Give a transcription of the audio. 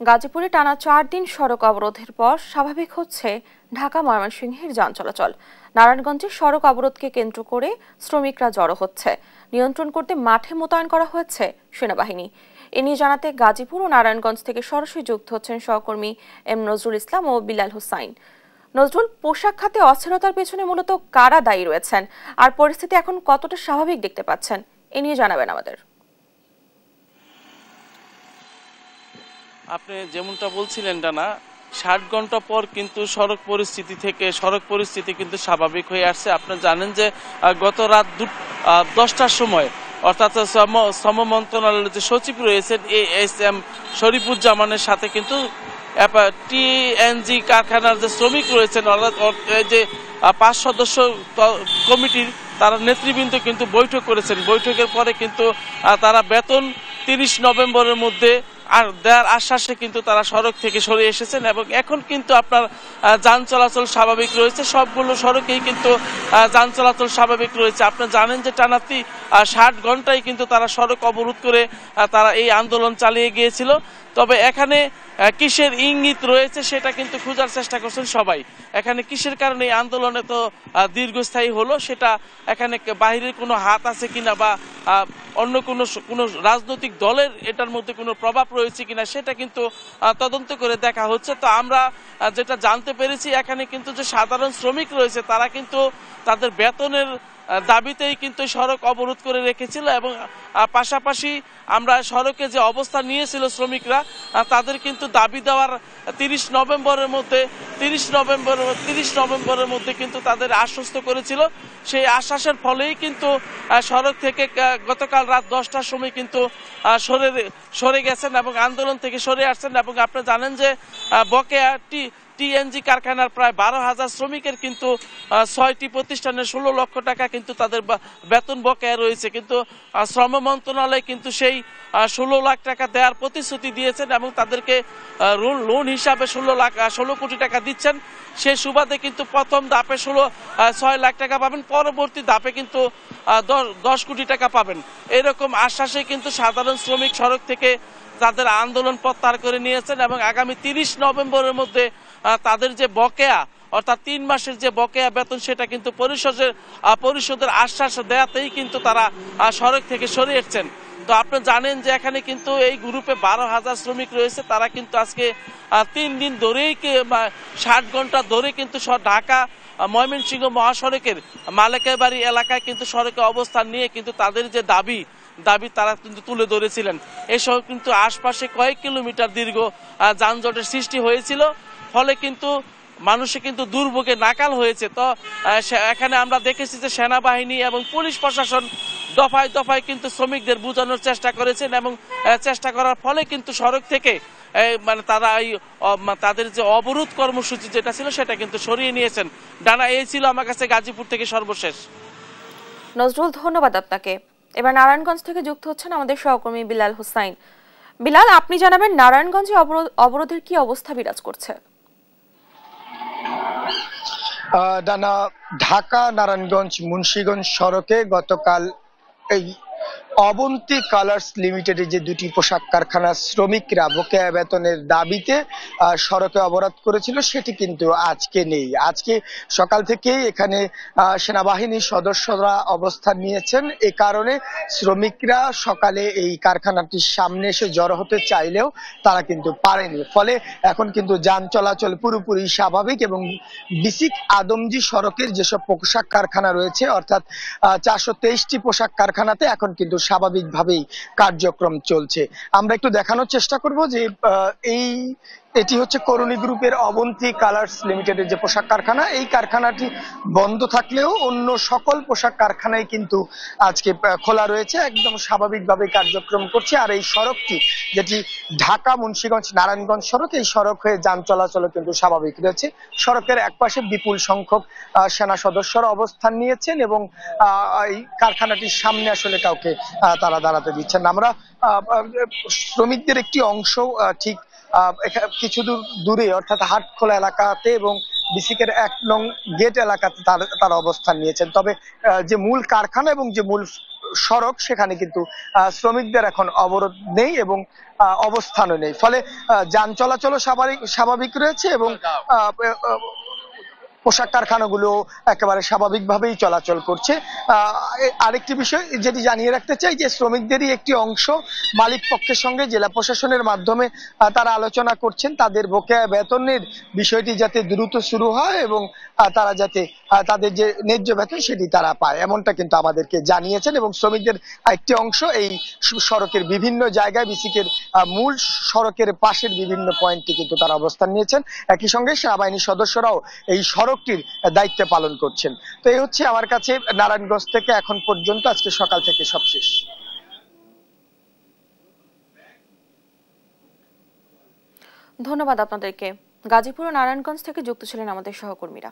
গাজীপুরে টানা চার দিন সড়ক অবরোধের পর স্বাভাবিক হচ্ছে ঢাকা ময়মনসিংহের যান চলাচল। নারায়ণগঞ্জের সড়ক অবরোধকে কেন্দ্র করে শ্রমিকরা জড়ো হচ্ছে। নিয়ন্ত্রণ করতে মাঠে মোতায়েন করা হয়েছে সেনাবাহিনী। এ নিয়ে জানাতে গাজীপুর ও নারায়ণগঞ্জ থেকে সরাসরি যুক্ত হচ্ছেন সহকর্মী এম নজরুল ইসলাম ও বিলাল হুসাইন। নজরুল, পোশাক খাতে অস্থিরতার পেছনে মূলত কারা দায়ী রয়েছেন? আর পরিস্থিতি এখন কতটা স্বাভাবিক দেখতে পাচ্ছেন? এ নিয়ে জানাবেন আমাদের। আপনি যেমনটা বলছিলেন, ডানা, ষাট ঘণ্টা পর কিন্তু সড়ক পরিস্থিতি থেকে, সড়ক পরিস্থিতি কিন্তু স্বাভাবিক হয়ে আসছে। আপনি জানেন যে গত রাত দু দশটার সময়, অর্থাৎ শ্রম মন্ত্রণালয়ের যে সচিব রয়েছেন, এ এস এম শরীফুজ্জামানের সাথে কিন্তু টিএনজি কারখানার যে শ্রমিক রয়েছেন, অর্থাৎ যে পাঁচ সদস্য কমিটির তারা নেতৃবৃন্দ কিন্তু বৈঠক করেছেন। বৈঠকের পরে কিন্তু তারা বেতন তিরিশ নভেম্বরের মধ্যে আর দেওয়ার আশ্বাসে কিন্তু তারা সড়ক থেকে সরে এসেছেন এবং এখন কিন্তু আপনার যান চলাচল স্বাভাবিক রয়েছে। সবগুলো সড়কেই কিন্তু যান চলাচল স্বাভাবিক রয়েছে। আপনি জানেন যে টানাতি ষাট ঘন্টায় কিন্তু তারা সড়ক অবরোধ করে তারা এই আন্দোলন চালিয়ে গিয়েছিল। তবে এখানে কিসের ইঙ্গিত রয়েছে সেটা কিন্তু খোঁজার চেষ্টা করছেন সবাই। এখানে কিসের কারণে এই আন্দোলনে তো দীর্ঘস্থায়ী হলো সেটা এখানে বাহিরের কোনো হাত আছে কিনা বা অন্য কোনো কোনো রাজনৈতিক দলের এটার মধ্যে কোনো প্রভাব রয়েছে কিনা সেটা কিন্তু তদন্ত করে দেখা হচ্ছে। তো আমরা যেটা জানতে পেরেছি এখানে কিন্তু যে সাধারণ শ্রমিক রয়েছে তারা কিন্তু তাদের বেতনের দাবিতেই কিন্তু সড়ক অবরোধ করে রেখেছিল এবং পাশাপাশি আমরা সড়কে যে অবস্থা নিয়েছিল শ্রমিকরা তাদের কিন্তু দাবি দেওয়ার তিরিশ নভেম্বরের মধ্যে, তিরিশ নভেম্বর, তিরিশ নভেম্বরের মধ্যে কিন্তু তাদের আশ্বস্ত করেছিল। সেই আশ্বাসের ফলেই কিন্তু সড়ক থেকে গতকাল রাত দশটার সময় কিন্তু সরে সরে গেছেন এবং আন্দোলন থেকে সরে আসছেন এবং আপনি জানেন যে বকেয়াটি টিএনজি কারখানার প্রায় বারো হাজার শ্রমিকের কিন্তু ছয়টি প্রতিষ্ঠানের ষোলো লক্ষ টাকা কিন্তু তাদের বেতন বকেয়া রয়েছে। কিন্তু শ্রম মন্ত্রণালয় কিন্তু সেই ষোলো লাখ টাকা দেওয়ার প্রতিশ্রুতি দিয়েছেন এবং তাদেরকে লোন হিসাবে ষোলো লাখ ষোলো কোটি টাকা দিচ্ছেন। সে সুবাদে কিন্তু প্রথম দাপে ষোলো ছয় লাখ টাকা পাবেন, পরবর্তী দাপে কিন্তু দশ কোটি টাকা পাবেন। এরকম আশ্বাসে কিন্তু সাধারণ শ্রমিক সড়ক থেকে তাদের আন্দোলন প্রত্যাহার করে নিয়েছেন এবং আগামী তিরিশ নভেম্বরের মধ্যে তাদের যে বকেয়া, অর্থাৎ তিন মাসের যে বকেয়া বেতন, সেটা কিন্তু পরিষদের পরিষদের আশ্বাস দেয়াতেই কিন্তু তারা সড়ক থেকে সরে এসছেন। তো আপনি জানেন যে এখানে কিন্তু এই গ্রুপে বারো হাজার শ্রমিক রয়েছে, তারা কিন্তু আজকে তিন দিন ধরেই ষাট ঘণ্টা ধরে কিন্তু ঢাকা ময়মনসিংহ মহাসড়কের মালেকের বাড়ি এলাকায় কিন্তু সড়কে অবস্থান নিয়ে কিন্তু তাদের যে দাবি দাবি তারা কিন্তু তুলে ধরেছিলেন। এসব কিন্তু আশপাশে কয়েক কিলোমিটার দীর্ঘ যানজটের সৃষ্টি হয়েছিল। ফলে কিন্তু মানুষে কিন্তু দুর্ভোগে নাকাল হয়েছে। তো এখানে আমরা দেখেছি যে সেনাবাহিনী এবং পুলিশ প্রশাসন দফায় দফায় কিন্তু শ্রমিকদের বোঝানোর চেষ্টা করেছেন এবং চেষ্টা করার ফলে কিন্তু সড়ক থেকে মানে তারা এই তাদের যে অবরোধ কর্মসূচি যেটা ছিল সেটা কিন্তু সরিয়ে নিয়েছেন। ডানা, এই ছিল আমার কাছে গাজীপুর থেকে সর্বশেষ। নজরুল, ধন্যবাদ আপনাকে। এবার নারায়ণগঞ্জ থেকে যুক্ত হচ্ছেন আমাদের সহকর্মী বিলাল হুসাইন। বিলাল, আপনি জানাবেন নারায়ণগঞ্জে অবরোধের কি অবস্থা বিরাজ করছে? ডানা ঢাকা নারায়ণগঞ্জ মুন্সীগঞ্জ সড়কে গতকাল এই অবন্তী কালার্স লিমিটেডের যে দুটি পোশাক কারখানার শ্রমিকরা বকেয়া বেতনের দাবিতে সড়কে অবরোধ করেছিল, সেটি কিন্তু আজকে নেই। আজকে সকাল থেকেই এখানে সেনাবাহিনীর সদস্যরা অবস্থান নিয়েছেন। এ কারণে শ্রমিকরা সকালে এই কারখানাটির সামনে এসে জড়ো হতে চাইলেও তারা কিন্তু পারেনি। ফলে এখন কিন্তু যান চলাচল পুরোপুরি স্বাভাবিক এবং বিসিক আদমজি সড়কের যেসব পোশাক কারখানা রয়েছে, অর্থাৎ চারশো তেইশটি পোশাক কারখানাতে এখন কিন্তু স্বাভাবিকভাবেই কার্যক্রম চলছে। আমরা একটু দেখানোর চেষ্টা করব যে এই এটি হচ্ছে করণী গ্রুপের অবন্তী কালার্স লিমিটেডের যে পোশাক কারখানা, এই কারখানাটি বন্ধ থাকলেও অন্য সকল পোশাক কারখানায় কিন্তু আজকে খোলা রয়েছে। একদম স্বাভাবিকভাবে কার্যক্রম করছে। আর এই সড়কটি, যেটি ঢাকা, মুন্সীগঞ্জ, নারায়ণগঞ্জ সড়ক, এই সড়ক হয়ে যান চলাচল কিন্তু স্বাভাবিক রয়েছে। সড়কের একপাশে বিপুল সংখ্যক সেনা সদস্যরা অবস্থান নিয়েছেন এবং এই কারখানাটির সামনে আসলে কাউকে তারা দাঁড়াতে দিচ্ছেন আমরা শ্রমিকদের একটি অংশ ঠিক কিছু দূর, দূরে, অর্থাৎ হাটখোলা এলাকাতে এবং বিসিকের এক নং গেট এলাকাতে তারা অবস্থান নিয়েছেন। তবে যে মূল কারখানা এবং যে মূল সড়ক, সেখানে কিন্তু শ্রমিকদের এখন অবরোধ নেই এবং অবস্থানও নেই। ফলে যান চলাচলও স্বাভাবিক স্বাভাবিক রয়েছে এবং পোশাক কারখানাগুলো একেবারে স্বাভাবিকভাবেই চলাচল করছে। আরেকটি বিষয় যেটি জানিয়ে রাখতে চাই যে শ্রমিকদেরই একটি অংশ মালিক পক্ষের সঙ্গে জেলা প্রশাসনের মাধ্যমে তারা আলোচনা করছেন। তাদের বকেয়া বেতনের বিষয়টি যাতে দ্রুত শুরু হয় এবং তারা যাতে তাদের যে ন্যায্য বেতন সেটি তারা পায়। এমনটা কিন্তু আমাদেরকে জানিয়েছেন এবং শ্রমিকদের একটি অংশ এই সড়কের বিভিন্ন জায়গায় বিসিকের মূল সড়কের পাশের বিভিন্ন পয়েন্টে কিন্তু তারা অবস্থান নিয়েছেন। একই সঙ্গে সেনাবাহিনীর সদস্যরাও এই সড়কটির দায়িত্ব পালন করছেন। তো এই হচ্ছে আমার কাছে নারায়ণগঞ্জ থেকে এখন পর্যন্ত। আজকে সকাল থেকে সব শেষ। ধন্যবাদ আপনাদেরকে। গাজীপুর ও নারায়ণগঞ্জ থেকে যুক্ত ছিলেন আমাদের সহকর্মীরা।